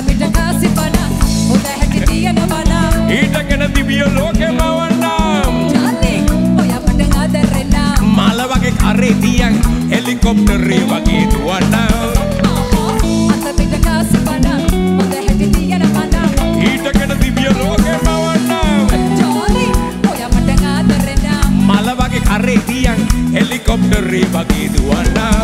අතමිට කාසිපන හොඳ හැටි තියෙනවනම් ඊටගෙන දිවිය ලෝකෙ මවන්නම් ජාලි ඔය අපට ආදරෙනම් මල වගේ කරේ තියන් හෙලිකොප්ටරේ වගේ දුවන්නම්. අතමිට කාසිපන හොඳ හැටි තියෙනවනම් ඊටගෙන දිවිය ලෝකෙ මවන්නම් ජාලි ඔය අපට ආදරෙනම් මල වගේ කරේ තියන් හෙලිකොප්ටරේ වගේ දුවන්නම්.